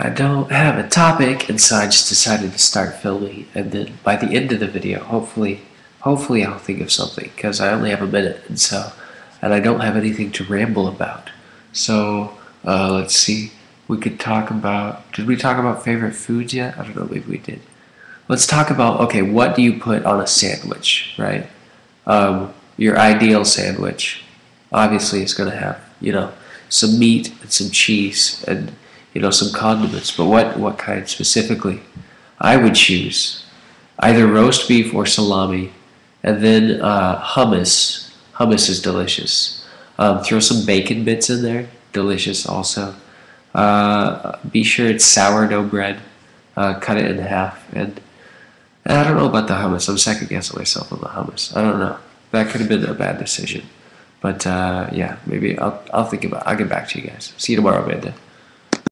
I don't have a topic, and so I just decided to start filming. And then by the end of the video, hopefully, hopefully I'll think of something because I only have a minute, and so, and I don't have anything to ramble about. So uh, let's see. We could talk about. Did we talk about favorite foods yet? I don't know. Maybe we did. Let's talk about. Okay, what do you put on a sandwich? Right. Um, your ideal sandwich, obviously, is going to have you know some meat and some cheese and you know some condiments. But what what kind specifically? I would choose either roast beef or salami, and then uh, hummus. Hummus is delicious. Um, throw some bacon bits in there, delicious also. Uh, be sure it's sourdough bread. Uh, cut it in half, and, and I don't know about the hummus. I'm second guessing myself on the hummus. I don't know. That could have been a bad decision. But uh, yeah, maybe I'll, I'll think about. I'll get back to you guys. See you tomorrow, Amanda.